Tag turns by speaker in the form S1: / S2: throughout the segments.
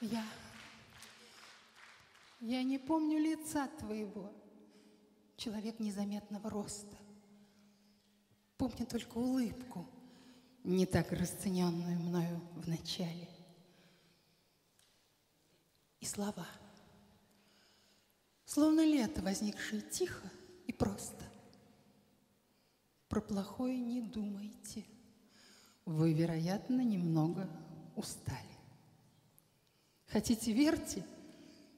S1: Я... Я не помню лица твоего, человек незаметного роста. Помню только улыбку, не так расцененную мною в начале. И слова, словно лето, возникшие тихо и просто. Про плохое не думайте. Вы, вероятно, немного устали. Хотите верьте,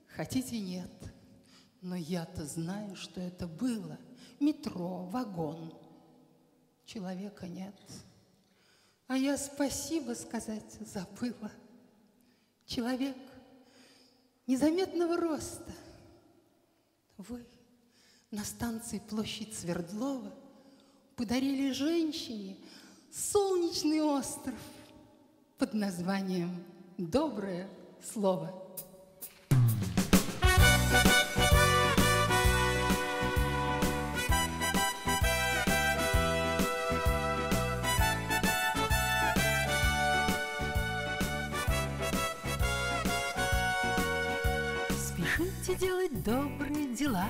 S1: хотите нет. Но я-то знаю, что это было. Метро, вагон. Человека нет. А я спасибо сказать забыла. Человек незаметного роста. Вы на станции площадь Свердлова подарили женщине солнечный остров под названием «Доброе слово».
S2: Спешите делать добрые дела,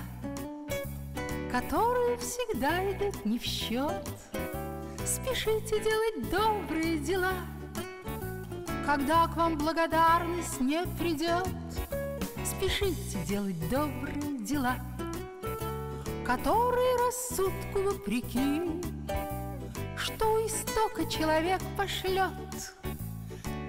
S2: Которые всегда идут не в счет. Спешите делать добрые дела, Когда к вам благодарность не придет. Спешите делать добрые дела, Которые рассудку вопреки, Что истока человек пошлет,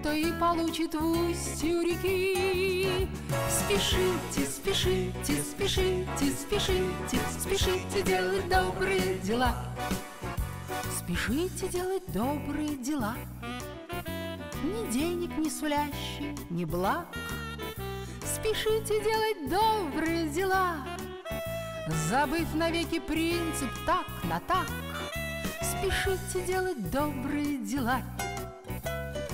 S2: то и получит в устью реки. Спешите, спешите, спешите, спешите, спешите делать добрые дела. Спешите делать добрые дела. Ни денег не сулящие, ни благ. Спешите делать добрые дела, Забыв навеки принцип так на так. Спешите делать добрые дела.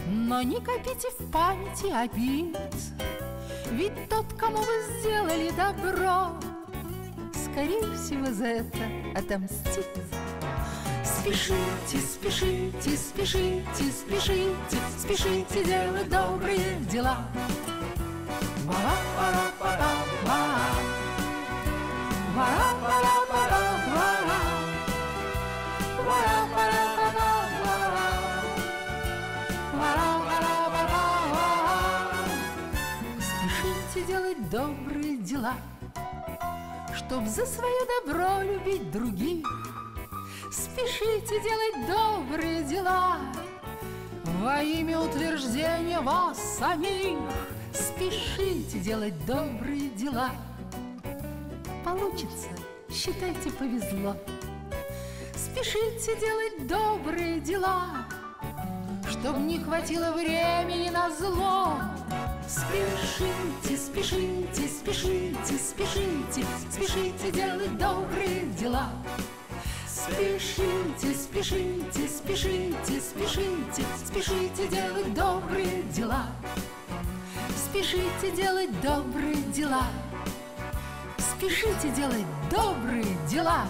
S2: Но не копите в памяти обид, Ведь тот, кому вы сделали добро, Скорее всего, за это отомстит. Спешите, спешите, спешите, спешите, спешите делать добрые дела. Ва-ра-ра-ра-ра-ра. Ва-ра-ра-ра-ра-ра. Ва-ра-ра-ра-ра-ра. Спешите делать добрые дела, Чтоб за свое добро любить других. Спешите делать добрые дела Во имя утверждения вас самих. Спешите делать добрые дела. Получится, считайте, повезло. Спешите делать добрые дела Чтоб не хватило времени на зло. Спешите, спешите, спешите, спешите, спешите делать добрые. Спешите, спешите, спешите, спешите, спешите делать добрые дела. Спешите делать добрые дела. Спешите делать добрые дела.